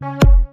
Bye.